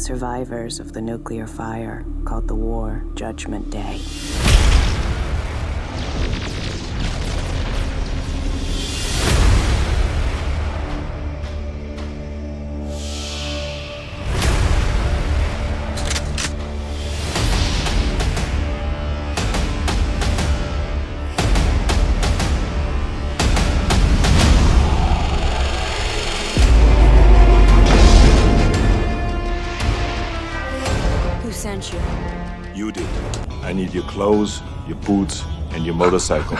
survivors of the nuclear fire called the war Judgment Day. Sent you? You did. I need your clothes, your boots, and your motorcycle.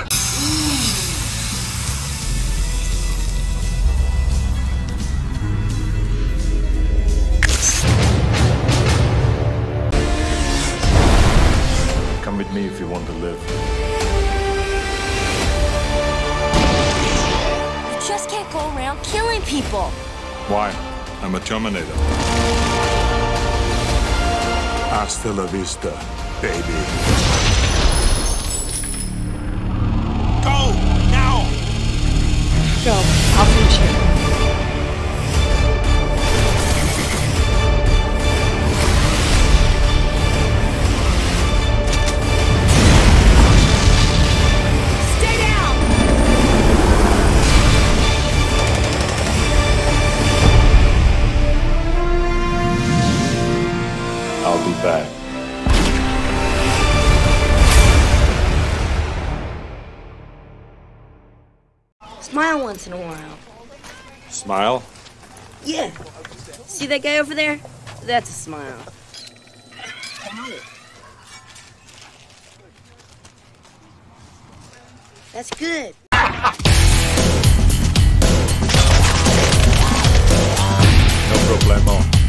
Come with me if you want to live. You just can't go around killing people. Why? I'm a Terminator. Hasta la vista, baby. Go! Now! Go. I'll finish you. I'll be back. Smile once in a while. Smile? Yeah. See that guy over there? That's a smile. That's good. No problemo.